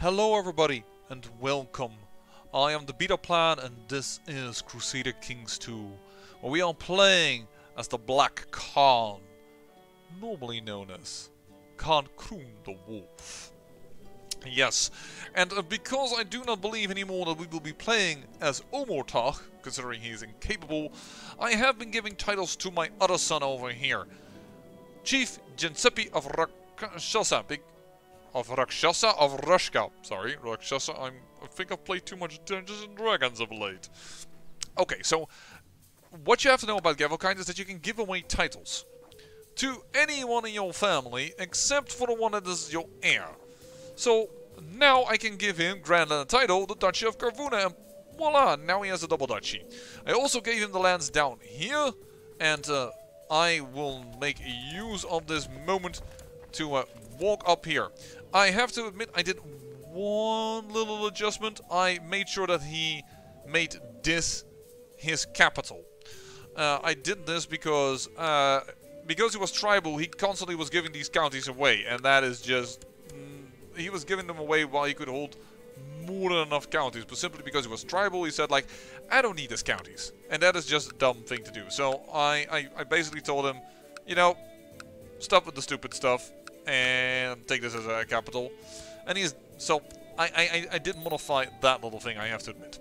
Hello everybody and welcome. I am the Beta Plan and this is Crusader Kings 2 where we are playing as the Black Khan, normally known as Khan Krum the Wolf. Yes, and uh, because I do not believe anymore that we will be playing as Omurtag, considering he is incapable, I have been giving titles to my other son over here. Chief Gensepi of Rakshasa, of Rakshasa of Rushka. Sorry, Rakshasa. I'm, I think I've played too much Dungeons and Dragons of late. Okay, so what you have to know about Gavelkind is that you can give away titles to anyone in your family except for the one that is your heir. So now I can give him grant a title, the Duchy of Karvuna, and voila, now he has a double duchy. I also gave him the lands down here, and uh, I will make use of this moment to uh, walk up here. I have to admit I did one little adjustment. I made sure that he made this his capital. Uh, I did this because uh, because he was tribal, he constantly was giving these counties away, and that is just mm, he was giving them away while he could hold more than enough counties. But simply because he was tribal, he said like, I don't need these counties, and that is just a dumb thing to do. So I I, I basically told him, you know, stop with the stupid stuff and take this as a capital. And he's so I, I, I did modify that little thing, I have to admit.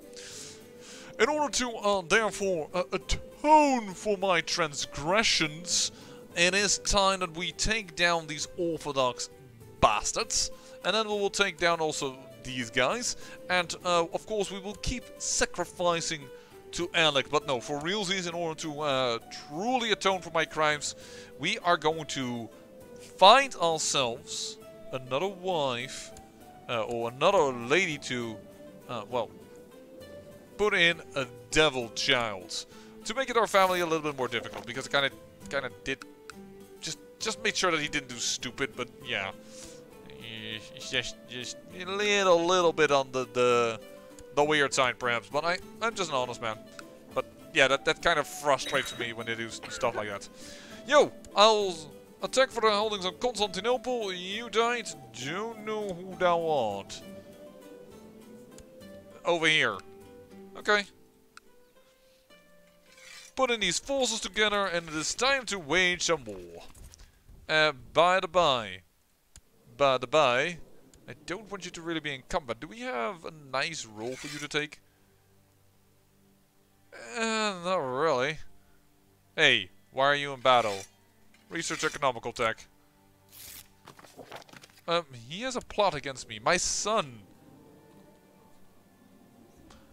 In order to uh, therefore uh, atone for my transgressions, it is time that we take down these orthodox bastards, and then we will take down also these guys, and uh, of course we will keep sacrificing to Erlik, but no, for realsies, in order to uh, truly atone for my crimes, we are going to find ourselves another wife uh, or another lady to, uh, well, put in a devil child to make it our family a little bit more difficult because it kind of kind of did just just made sure that he didn't do stupid, but yeah, just just a little little bit on the the the weird side perhaps. But I I'm just an honest man. But yeah, that that kind of frustrates me when they do stuff like that. Yo, I'll Attack for the holdings on Constantinople. You died. Don't know who thou art. Over here. Okay. Putting these forces together and it is time to wage some war. Uh, by the by. By the by. I don't want you to really be in combat. Do we have a nice role for you to take? Uh, not really. Hey, why are you in battle? Research economical tech. Um, he has a plot against me. My son.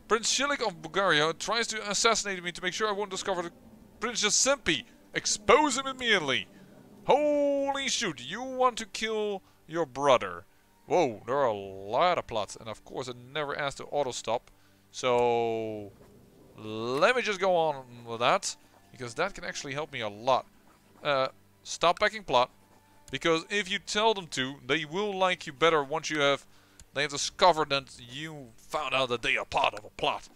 Prince Shilik of Bulgaria tries to assassinate me to make sure I won't discover the Princess Simpi. Expose him immediately. Holy shoot, you want to kill your brother. Whoa, there are a lot of plots. And of course, it never asked to auto-stop. So, let me just go on with that. Because that can actually help me a lot. Uh, Stop backing plot. Because if you tell them to, they will like you better once you have they have discovered that you found out that they are part of a plot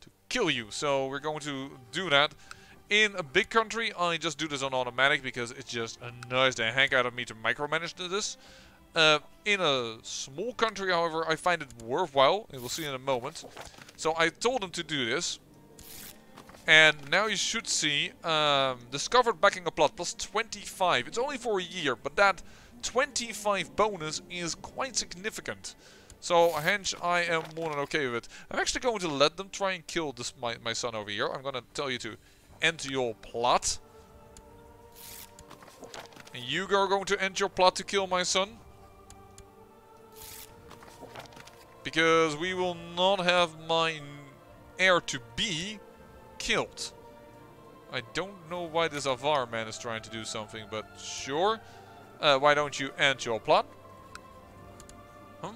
to kill you. So we're going to do that. In a big country, I just do this on automatic because it's just annoys the heck out of me to micromanage this. Uh, in a small country, however, I find it worthwhile. You will see in a moment. So I told them to do this. And now you should see um, discovered backing a plot plus 25. It's only for a year, but that 25 bonus is quite significant. So hence I am more than okay with it. I'm actually going to let them try and kill this my, my son over here. I'm going to tell you to end your plot. And you are going to end your plot to kill my son. Because we will not have my heir to be killed. I don't know why this Avar man is trying to do something, but sure. Uh, why don't you end your plot? Huh?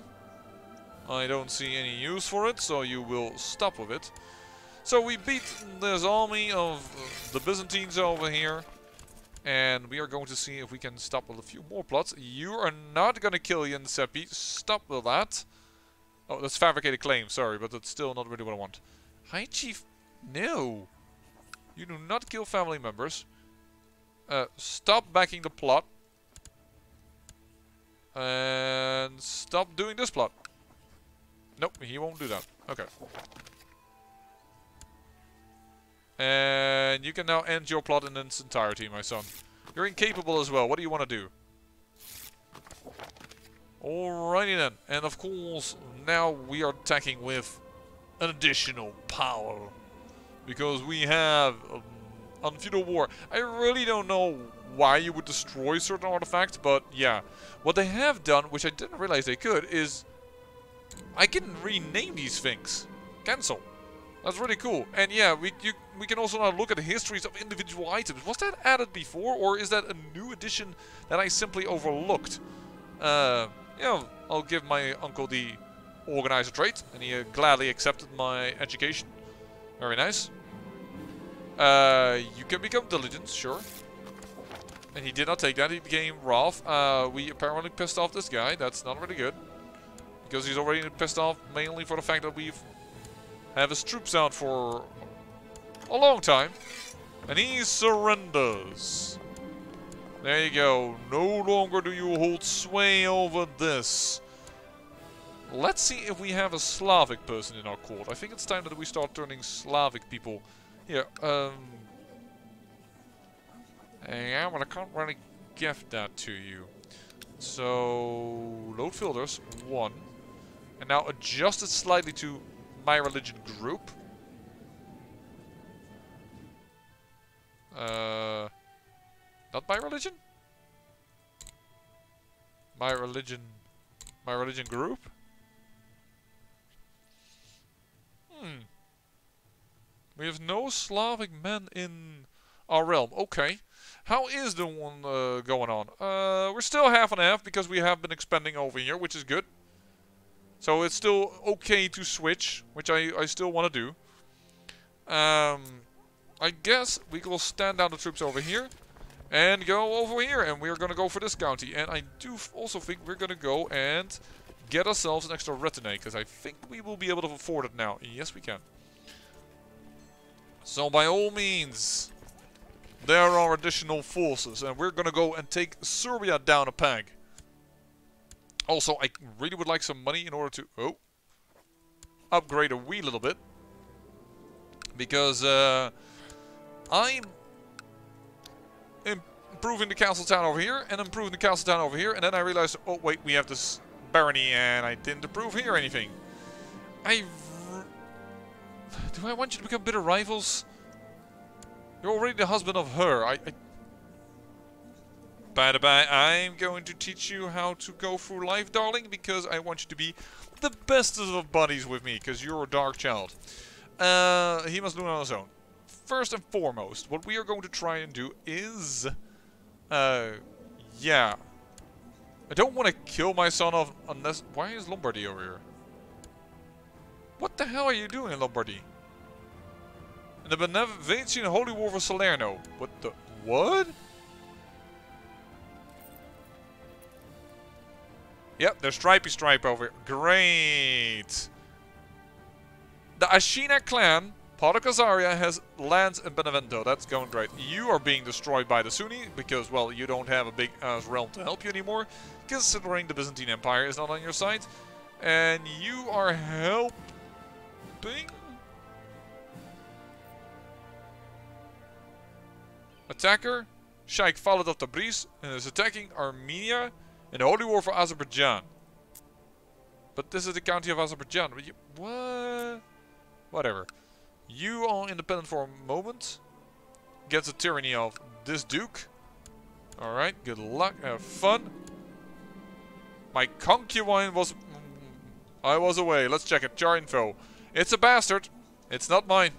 I don't see any use for it, so you will stop with it. So we beat this army of the Byzantines over here. And we are going to see if we can stop with a few more plots. You are not going to kill Yen Seppi. Stop with that. Oh, that's fabricated claim, sorry, but that's still not really what I want. Hi, Chief no. You do not kill family members. Uh, stop backing the plot. And stop doing this plot. Nope, he won't do that. Okay. And you can now end your plot in its entirety, my son. You're incapable as well. What do you want to do? Alrighty then. And of course, now we are attacking with an additional power. Because we have um, on Feudal War. I really don't know why you would destroy certain artifacts, but yeah. What they have done, which I didn't realize they could, is I can rename these things. Cancel. That's really cool. And yeah, we you, we can also now look at the histories of individual items. Was that added before, or is that a new addition that I simply overlooked? Uh, yeah, I'll give my uncle the organizer trait, and he uh, gladly accepted my education. Very nice. Uh, you can become diligent, sure. And he did not take that, he became wrath. Uh, we apparently pissed off this guy, that's not really good. Because he's already pissed off mainly for the fact that we've have his troops out for a long time. And he surrenders. There you go. No longer do you hold sway over this. Let's see if we have a Slavic person in our court. I think it's time that we start turning Slavic people. Here, um... Yeah, but I can't really give that to you. So, load filters, one. And now adjust it slightly to my religion group. Uh, not my religion? My religion, my religion group? We have no Slavic men in our realm. Okay. How is the one uh, going on? Uh, we're still half and half because we have been expanding over here, which is good. So it's still okay to switch, which I, I still want to do. Um, I guess we will stand down the troops over here and go over here. And we're going to go for this county. And I do also think we're going to go and get ourselves an extra retinue. Because I think we will be able to afford it now. Yes, we can. So by all means, there are additional forces. And we're to go and take Serbia down a peg. Also, I really would like some money in order to... Oh. Upgrade a wee little bit. Because uh, I'm improving the castle town over here and improving the castle town over here. And then I realized, oh wait, we have this barony and I didn't improve here anything. I... Do I want you to become bitter rivals? You're already the husband of her. I, I by the by, I'm going to teach you how to go through life, darling, because I want you to be the best of buddies with me, because you're a dark child. Uh, he must learn on his own. First and foremost, what we are going to try and do is... Uh, yeah. I don't want to kill my son off unless... Why is Lombardy over here? What the hell are you doing in Lombardy? In the Benevenetian Holy War for Salerno. What the... What? Yep, there's Stripey Stripe over here. Great! The Ashina clan, part of Khazaria, has lands in Benevento. That's going great. You are being destroyed by the Sunni because, well, you don't have a big uh, realm to help you anymore, considering the Byzantine Empire is not on your side. And you are helping... Attacker, Sheikh Khalid of Tabriz, and is attacking Armenia in the Holy War for Azerbaijan. But this is the county of Azerbaijan. You, what? Whatever. You are independent for a moment. Gets the tyranny of this duke. Alright, good luck, have fun. My concubine was... I was away. Let's check it. Jar info. It's a bastard. It's not mine.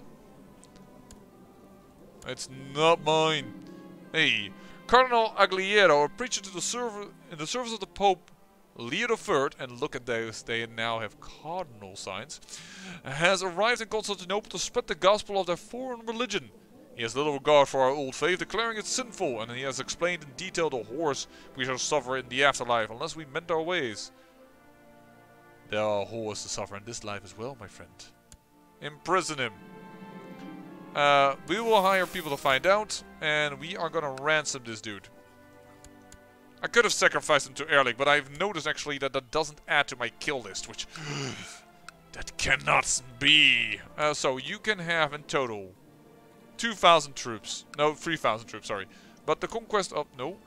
It's not mine. Hey, Cardinal Agliero, a preacher to the serv in the service of the Pope Leo III, and look at those, they now have cardinal signs, has arrived in Constantinople to spread the gospel of their foreign religion. He has little regard for our old faith, declaring it sinful, and he has explained in detail the horrors we shall suffer in the afterlife unless we mend our ways. There are horrors to suffer in this life as well, my friend. Imprison him. Uh, we will hire people to find out, and we are gonna ransom this dude. I could have sacrificed him to Erlik, but I've noticed actually that that doesn't add to my kill list, which That cannot be. Uh, so you can have in total 2,000 troops. No, 3,000 troops, sorry. But the conquest of... No.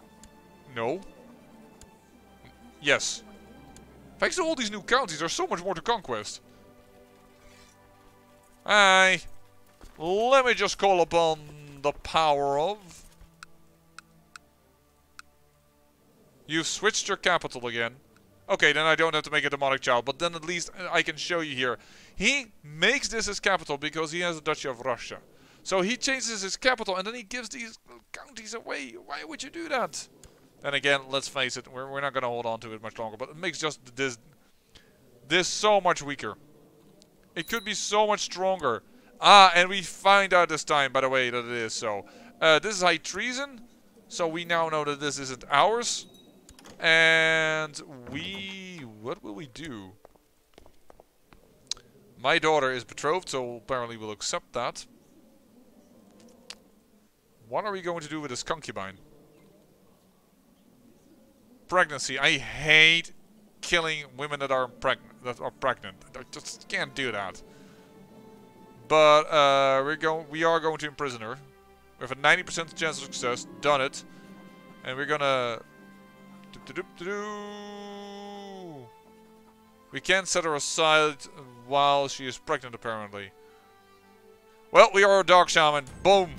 No. Yes. Thanks to all these new counties, there's so much more to conquest. Hi. Let me just call upon the power of... You've switched your capital again. Okay, then I don't have to make a demonic child, but then at least I can show you here. He makes this his capital because he has the Duchy of Russia. So he changes his capital and then he gives these counties away. Why would you do that? Then again, let's face it, we're, we're not going to hold on to it much longer, but it makes just this, this so much weaker. It could be so much stronger. Ah, and we find out this time, by the way, that it is so. Uh, this is high treason, so we now know that this isn't ours. And we... What will we do? My daughter is betrothed, so apparently we'll accept that. What are we going to do with this concubine? Pregnancy. I hate killing women that are pregnant. That are pregnant. I just can't do that. But uh, we're going. We are going to imprison her. We have a 90% chance of success. Done it. And we're gonna we can't set her aside while she is pregnant, apparently. Well, we are a dark shaman. Boom!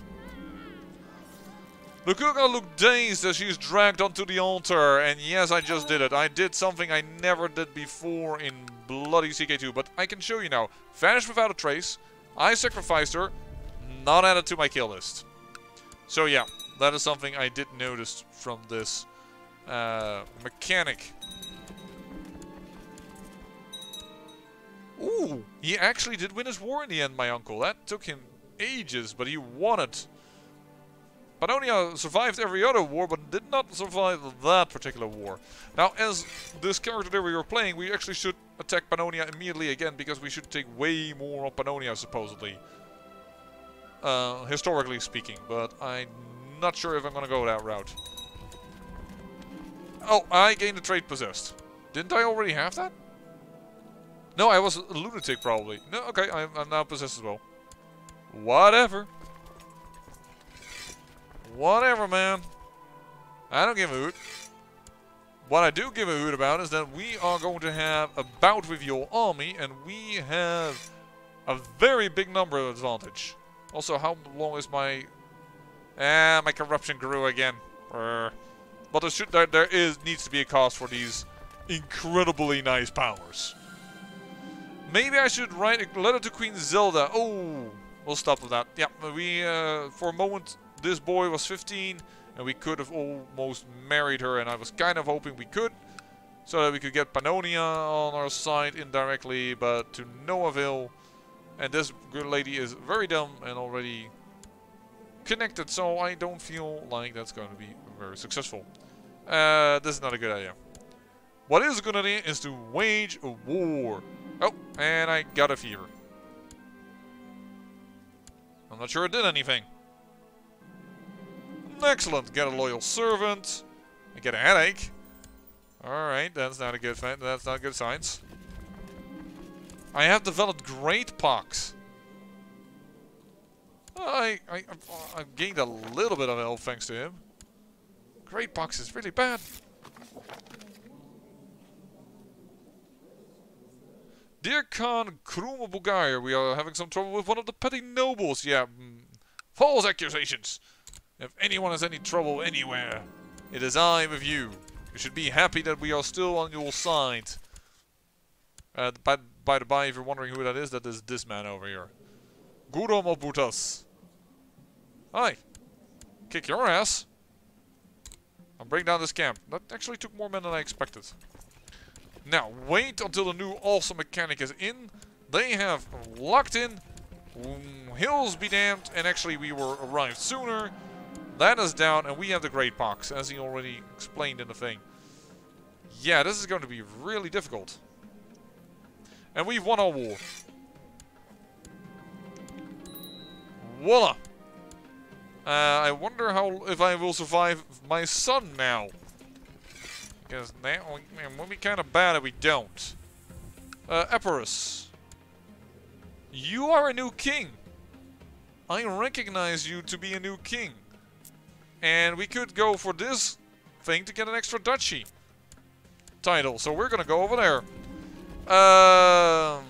Lukuga looked dazed as she is dragged onto the altar. And yes, I just did it. I did something I never did before in bloody CK2. But I can show you now. Vanished without a trace. I sacrificed her. Not added to my kill list. So yeah, that is something I did notice from this uh, mechanic. Ooh, he actually did win his war in the end, my uncle. That took him ages, but he won it. Pannonia survived every other war, but did not survive that particular war. Now, as this character that we were playing, we actually should attack Pannonia immediately again, because we should take way more of Pannonia, supposedly. Uh, historically speaking, but I'm not sure if I'm gonna go that route. Oh, I gained a trait possessed. Didn't I already have that? No, I was a lunatic probably. No, okay, I'm, I'm now possessed as well. Whatever. Whatever, man. I don't give a hoot. What I do give a hoot about is that we are going to have a bout with your army, and we have a very big number of advantage. Also, how long is my... Ah, my corruption grew again. Brr. But there, should, there, there is needs to be a cost for these incredibly nice powers. Maybe I should write a letter to Queen Zelda. Oh, we'll stop with that. Yeah, we uh, for a moment this boy was 15 and we could have almost married her and I was kind of hoping we could so that we could get Pannonia on our side indirectly but to no avail and this good lady is very dumb and already connected so I don't feel like that's going to be very successful. Uh, this is not a good idea. What is a good idea is to wage a war. Oh, and I got a fever. I'm not sure it did anything. Excellent. Get a loyal servant. I get a headache. Alright, that's not a good that's not good signs. I have developed great pox. I, I, I gained a little bit of health thanks to him. Great pox is really bad. Dear Khan Kruma we are having some trouble with one of the petty nobles. Yeah, mm, false accusations. If anyone has any trouble anywhere, it is I with you. You should be happy that we are still on your side. Uh, by, by the by, if you're wondering who that is, that is this man over here. Guram of Butas. Hi. Kick your ass. I'll bring down this camp. That actually took more men than I expected. Now, wait until the new awesome mechanic is in. They have locked in. Hills be damned. And actually, we were arrived sooner. That is down, and we have the Great pox, as he already explained in the thing. Yeah, this is going to be really difficult. And we've won our war. Voila! Uh, I wonder how if I will survive my son now. Because that it would be kind of bad if we don't. Uh, Epirus. You are a new king. I recognize you to be a new king. And we could go for this thing to get an extra duchy title. So we're gonna go over there. Um,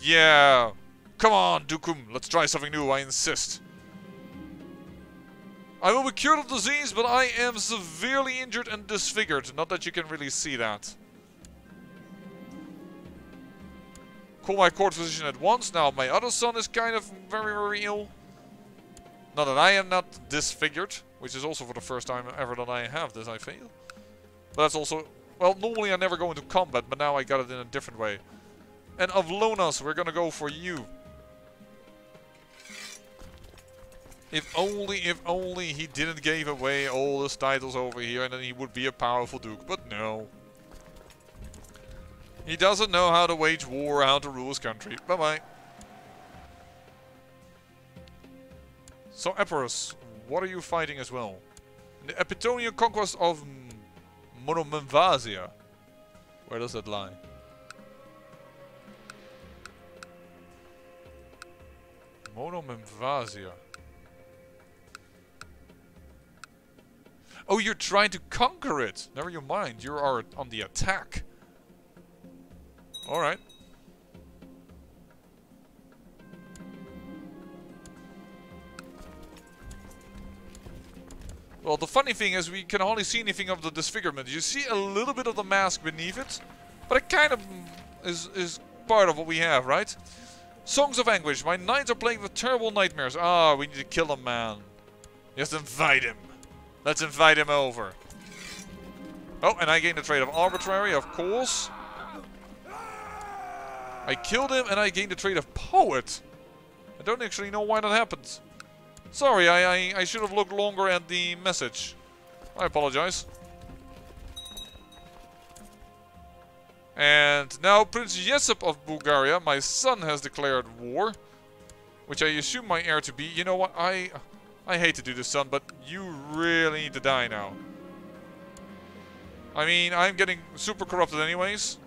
yeah. Come on, Dukum. Let's try something new. I insist. I will be cured of disease, but I am severely injured and disfigured. Not that you can really see that. Call my court physician at once. Now, my other son is kind of very, very ill. Not that I am not disfigured, which is also for the first time ever that I have this, I feel. But that's also... Well, normally I never go into combat, but now I got it in a different way. And of Lonas, we're gonna go for you. If only, if only he didn't give away all his titles over here and then he would be a powerful duke. But no. He doesn't know how to wage war, how to rule his country. Bye-bye. So, Epirus, what are you fighting as well? The Epitonian conquest of Monomemvasia. Where does that lie? Monomemvasia. Oh, you're trying to conquer it. Never you mind. You are on the attack. Alright. Well, the funny thing is we can hardly see anything of the disfigurement. You see a little bit of the mask beneath it, but it kind of is, is part of what we have, right? Songs of Anguish. My nights are playing with terrible nightmares. Ah, we need to kill him, man. Just invite him. Let's invite him over. Oh, and I gained the trait of Arbitrary, of course. I killed him and I gained the trait of Poet. I don't actually know why that happened. Sorry, I, I, I should have looked longer at the message. I apologize. And now Prince Jessup of Bulgaria, my son, has declared war. Which I assume my heir to be. You know what, I... I hate to do this, son, but you really need to die now. I mean, I'm getting super corrupted anyways.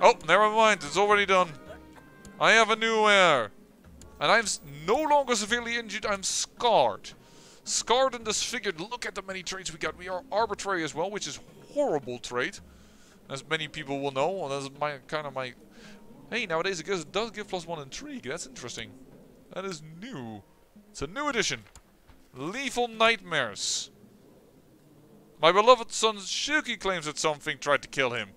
Oh, never mind. It's already done. I have a new heir. And I'm no longer severely injured. I'm scarred. Scarred and disfigured. Look at the many traits we got. We are arbitrary as well, which is horrible trait. As many people will know. And that's my kind of my... Hey, nowadays it does give plus one intrigue. That's interesting. That is new. It's a new addition. Lethal Nightmares. My beloved son Shuki claims that something tried to kill him.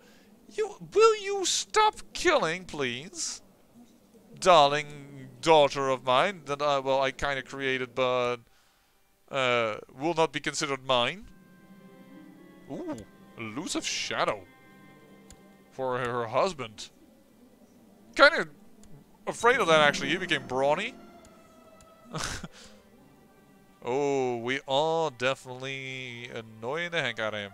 You Will you stop killing, please? Darling daughter of mine that I, well, I kind of created, but uh, will not be considered mine. Ooh, elusive shadow. For her husband. Kind of afraid of that, actually. He became brawny. oh, we are definitely annoying the heck out of him.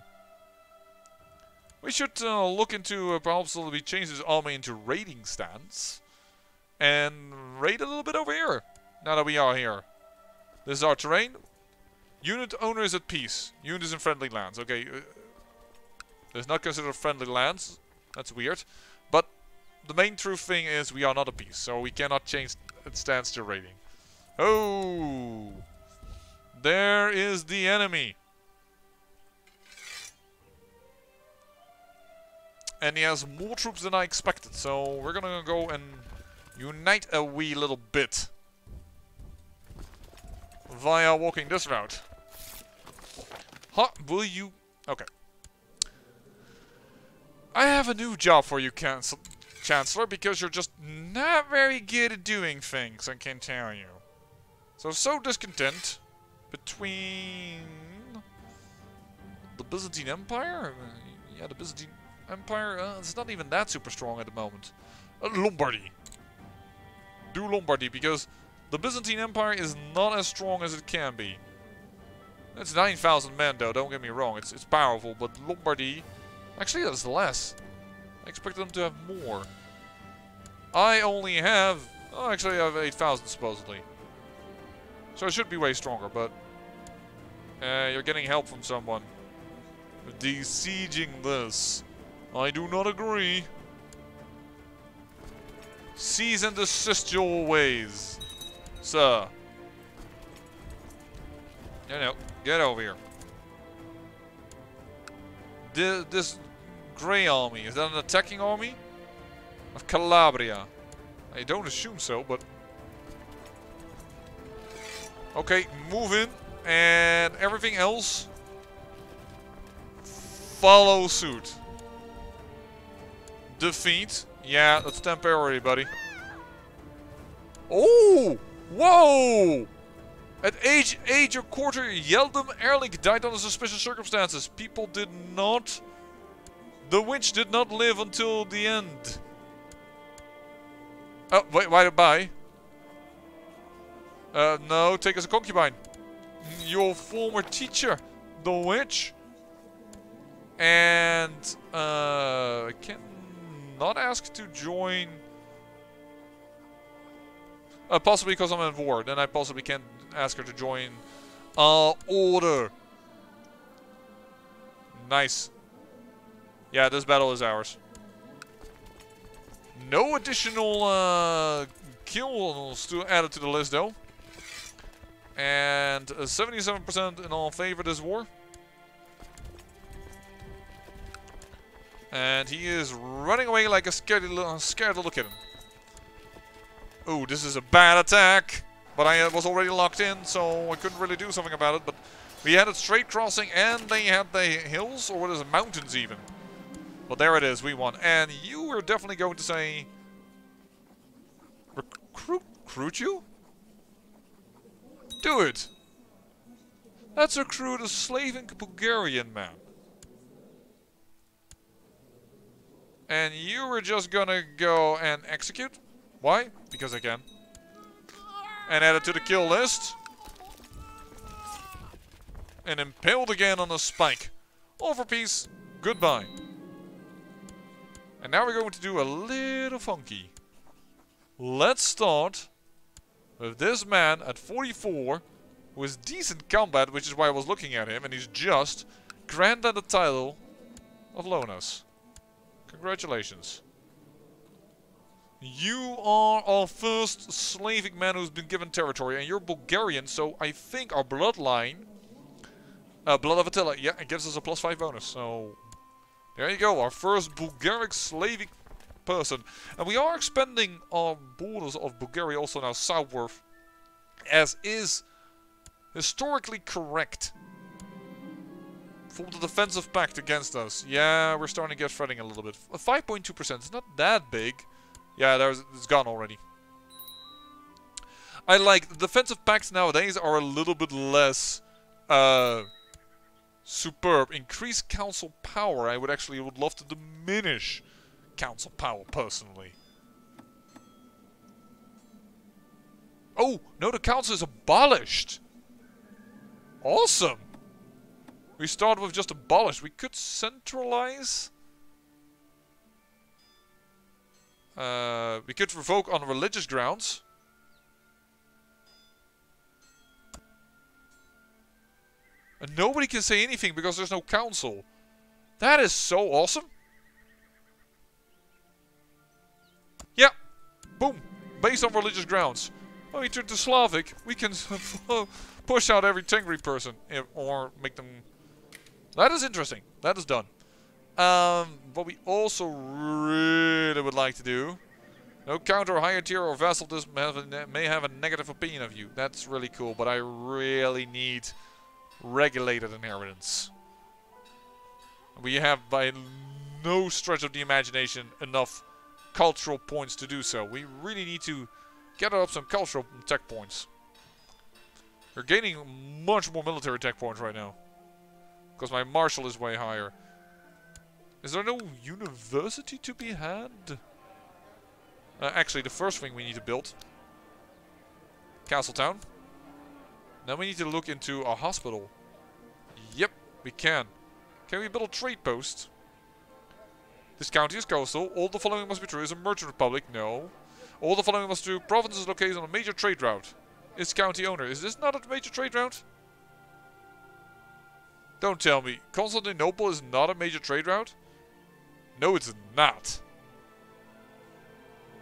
We should uh, look into uh, perhaps we change his army into raiding stance. And raid a little bit over here. Now that we are here. This is our terrain. Unit owner is at peace. Unit is in friendly lands. Okay. Uh, it's not considered friendly lands. That's weird. But the main true thing is we are not at peace. So we cannot change its stance to raiding. Oh! There is the enemy. And he has more troops than I expected, so we're gonna go and unite a wee little bit. Via walking this route. Huh, will you... Okay. I have a new job for you, Chancellor, because you're just not very good at doing things, I can tell you. So, so discontent between the Byzantine Empire? Yeah, the Byzantine Empire, uh, it's not even that super strong at the moment. Uh, Lombardy. Do Lombardy, because the Byzantine Empire is not as strong as it can be. It's 9,000 men though, don't get me wrong, it's, it's powerful, but Lombardy... Actually, that's less. I expected them to have more. I only have... Oh, actually I have 8,000 supposedly. So it should be way stronger, but... Uh, you're getting help from someone. Besieging this. I do not agree. Cease and desist your ways, sir. No, no, get over here. This, this Grey Army, is that an attacking army? Of Calabria. I don't assume so, but... Okay, move in. And everything else... Follow suit. Defeat. Yeah, that's temporary, buddy. Oh! Whoa! At age age a quarter, Yeldum Erlich died under suspicious circumstances. People did not... The witch did not live until the end. Oh, wait, why buy? Uh, no, take as a concubine. Your former teacher, the witch. And, uh, can not ask to join... Uh, possibly because I'm in war. Then I possibly can't ask her to join our order. Nice. Yeah, this battle is ours. No additional uh, kills to add to the list though. And 77% uh, in all favor this war. And he is running away like a scared little, scared little kitten. Oh, this is a bad attack. But I uh, was already locked in, so I couldn't really do something about it. But we had a straight crossing, and they had the hills, or what is it, mountains even. But there it is, we won. And you were definitely going to say... Recruit, recruit you? Do it! Let's recruit a slaving Bulgarian man. And you were just gonna go and execute? Why? Because I can. And add it to the kill list. And impaled again on a spike. Over peace. Goodbye. And now we're going to do a little funky. Let's start with this man at 44 who is decent combat, which is why I was looking at him, and he's just granted the title of Lonas. Congratulations. You are our first Slavic man who's been given territory, and you're Bulgarian, so I think our bloodline... Uh, Blood of Attila, yeah, it gives us a plus 5 bonus, so there you go, our first Bulgaric Slavic person. And we are expanding our borders of Bulgaria also now southward, as is historically correct. A defensive pact against us. Yeah, we're starting to get fretting a little bit. 5.2%, it's not that big. Yeah, there's, it's gone already. I like, the defensive pacts nowadays are a little bit less... Uh, Superb. Increase council power. I would actually would love to diminish council power personally. Oh, no, the council is abolished. Awesome. We start with just abolish. We could centralize. Uh, we could revoke on religious grounds. And nobody can say anything because there's no council. That is so awesome. Yeah. Boom. Based on religious grounds. When we turn to Slavic, we can push out every Tengri person. Or make them... That is interesting. That is done. Um, what we also really would like to do... No counter, higher tier, or vassal this may have a negative opinion of you. That's really cool, but I really need regulated inheritance. We have, by no stretch of the imagination, enough cultural points to do so. We really need to gather up some cultural tech points. We're gaining much more military tech points right now. Because my marshal is way higher. Is there no university to be had? Uh, actually, the first thing we need to build. Castletown. Now we need to look into a hospital. Yep, we can. Can we build a trade post? This county is coastal. All the following must be true. Is a merchant republic? No. All the following must be true. Province is located on a major trade route. Is county owner. Is this not a major trade route? Don't tell me. Constantinople is not a major trade route? No, it's not.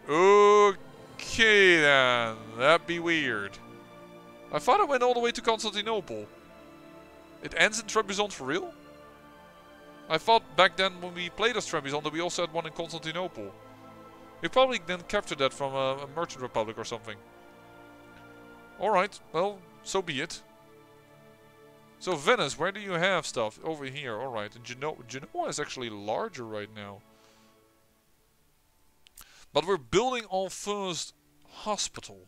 Okay then, that'd be weird. I thought it went all the way to Constantinople. It ends in Trebizond for real? I thought back then when we played as Trebizond that we also had one in Constantinople. We probably then captured that from a, a merchant republic or something. Alright, well, so be it. So Venice, where do you have stuff? Over here, alright. And Genoa, Genoa is actually larger right now. But we're building our first hospital.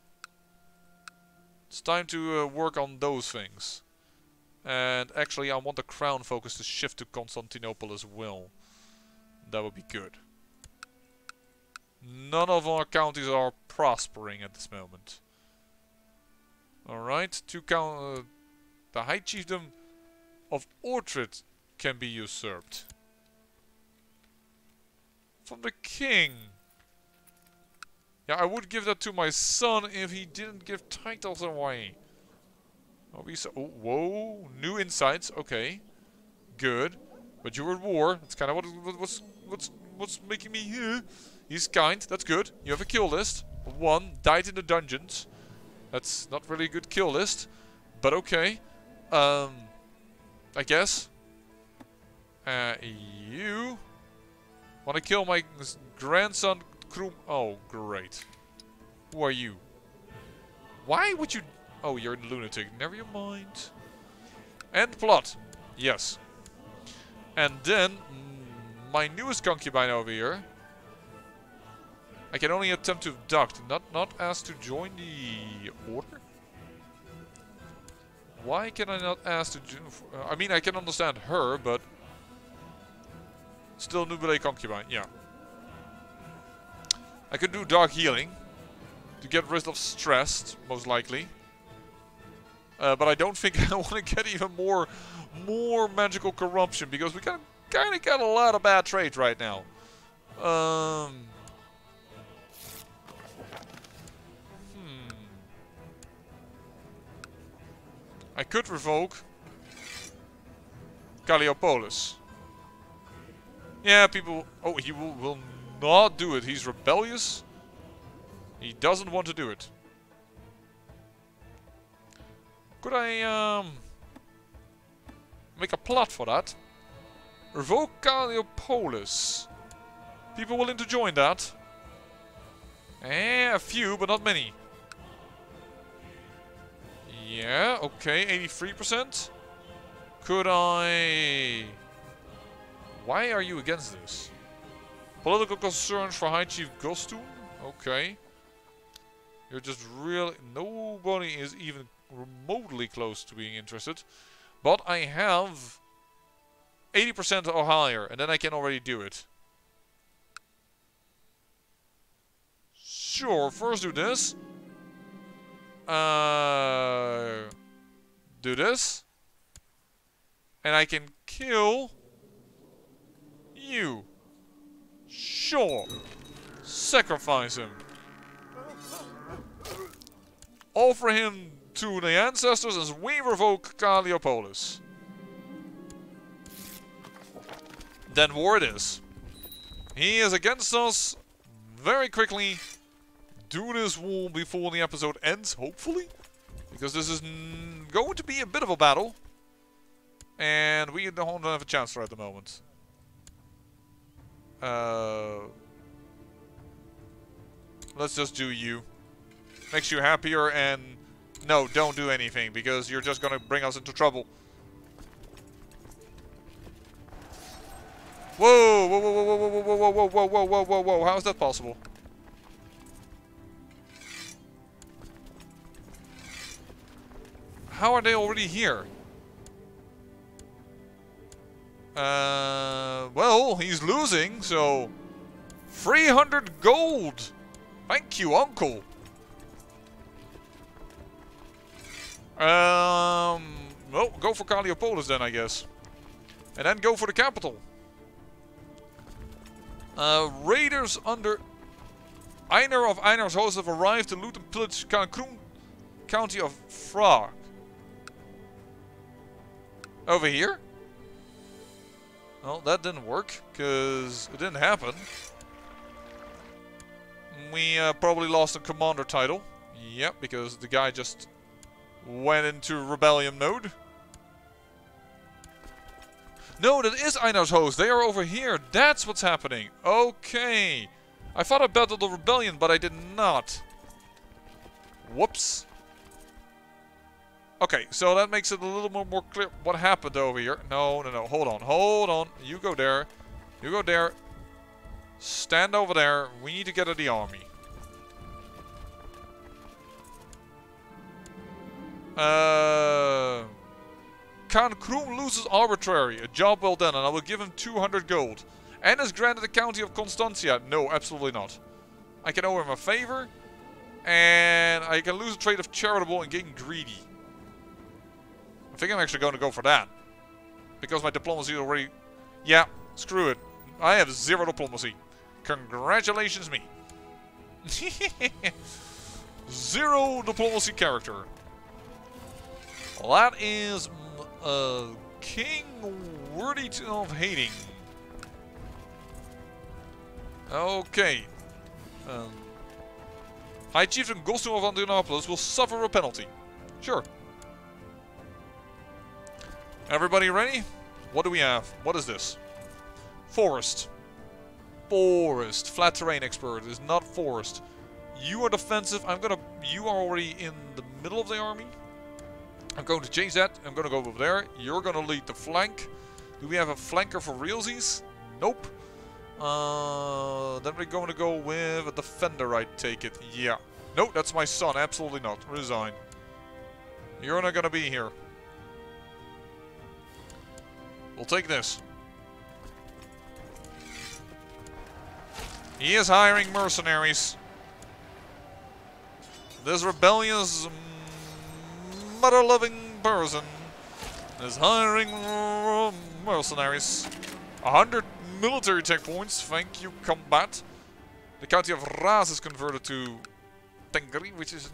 It's time to uh, work on those things. And actually I want the crown focus to shift to Constantinople as well. That would be good. None of our counties are prospering at this moment. Alright, two count uh, the High Chiefdom of Ortrid can be usurped. From the king. Yeah, I would give that to my son if he didn't give titles away. Oh, oh, whoa, new insights. Okay, good. But you're at war. That's kind of what, what's what's what's making me here. He's kind. That's good. You have a kill list. One died in the dungeons. That's not really a good kill list, but okay. Um, I guess. Uh, you want to kill my grandson Krum? Oh, great. Who are you? Why would you... Oh, you're a lunatic. Never mind. End plot. Yes. And then, mm, my newest concubine over here. I can only attempt to abduct, not, not ask to join the order? Why can I not ask join... Uh, I mean, I can understand her, but... Still Nubile concubine, yeah. I could do Dark Healing to get rid of stress, most likely. Uh, but I don't think I want to get even more more magical corruption because we kind of got a lot of bad trades right now. Um, I could revoke Calliopolus. Yeah, people... Oh, he will, will not do it. He's rebellious. He doesn't want to do it. Could I um, make a plot for that? Revoke Calliopolus. People willing to join that? Eh, a few, but not many. Yeah, okay, 83%. Could I... Why are you against this? Political concerns for High Chief Gostun? Okay. You're just really... Nobody is even remotely close to being interested. But I have 80% or higher, and then I can already do it. Sure, first do this. Uh, do this. And I can kill you. Sure. Sacrifice him. Offer him to the ancestors as we revoke Calliopolus. Then war it is. He is against us very quickly. Do this war before the episode ends, hopefully. Because this is going to be a bit of a battle. And we don't have a chance for at the moment. Uh, let's just do you. Makes you happier and... No, don't do anything, because you're just gonna bring us into trouble. Whoa, whoa, whoa, whoa, whoa, whoa, whoa, whoa, whoa, whoa, whoa, whoa, how is that possible? How are they already here? Uh, well, he's losing, so... 300 gold! Thank you, uncle! Um, well, go for Calliopolus then, I guess. And then go for the capital. Uh, raiders under... Einar of Einar's host have arrived to loot and pillage Cancun County of Frog. Over here? Well, that didn't work, because it didn't happen. we uh, probably lost a commander title. Yep, because the guy just went into rebellion mode. No, that is Einar's host. They are over here. That's what's happening. Okay. I thought I battled the rebellion, but I did not. Whoops. Okay, so that makes it a little more, more clear what happened over here. No, no, no. Hold on. Hold on. You go there. You go there. Stand over there. We need to get at the army. Uh, Khan Krum loses arbitrary. A job well done, and I will give him 200 gold. And is granted the county of Constantia. No, absolutely not. I can owe him a favor. And I can lose a trade of charitable and getting greedy. I think I'm actually going to go for that. Because my diplomacy already... Yeah, screw it. I have zero diplomacy. Congratulations me. zero diplomacy character. Well, that is uh, king worthy of hating. Okay. Um, High Chieftain Gostum of Andrianopolis will suffer a penalty. Sure. Everybody ready? What do we have? What is this? Forest. Forest. Flat terrain expert is not forest. You are defensive. I'm gonna. You are already in the middle of the army. I'm going to change that. I'm to go over there. You're to lead the flank. Do we have a flanker for realsies? Nope. Uh, then we're going to go with a defender, I take it. Yeah. Nope, that's my son. Absolutely not. Resign. You're not going to be here. We'll take this. He is hiring mercenaries. This rebellious mm, mother-loving person is hiring mercenaries. A hundred military checkpoints, thank you, combat. The county of Raz is converted to Tengri, which is...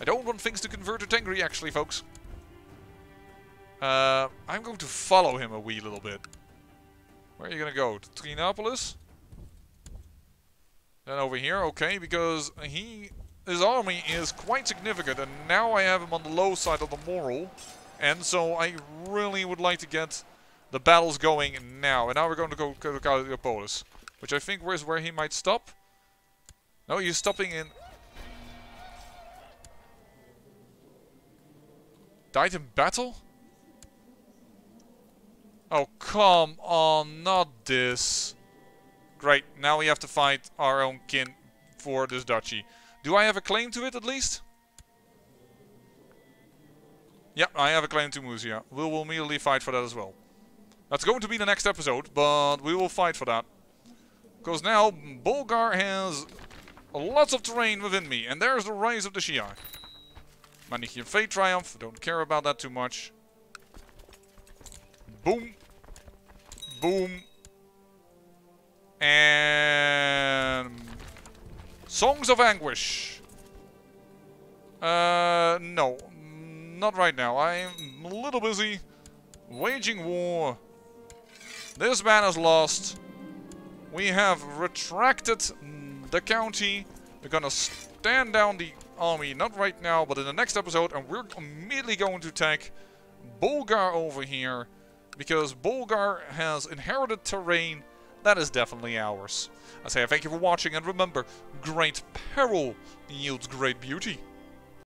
I don't want things to convert to Tengri, actually, folks. Uh, I'm going to follow him a wee little bit. Where are you going to go? To Trinopolis? Then over here, okay, because he his army is quite significant, and now I have him on the low side of the moral. And so I really would like to get the battles going now. And now we're going to go to Galiopolis, which I think is where he might stop. No, he's stopping in... Died in battle? Oh, come on, not this. Great, now we have to fight our own kin for this duchy. Do I have a claim to it at least? Yeah, I have a claim to Moesia. We will immediately fight for that as well. That's going to be the next episode, but we will fight for that. Because now, Bulgar has lots of terrain within me, and there's the rise of the Shia. Manichean Fate Triumph, don't care about that too much. Boom. Boom. And Songs of Anguish. Uh, no. Not right now. I'm a little busy waging war. This man has lost. We have retracted the county. We're gonna stand down the army, not right now, but in the next episode, and we're immediately going to attack Bulgar over here, because Bulgar has inherited terrain that is definitely ours. I say thank you for watching, and remember, great peril yields great beauty.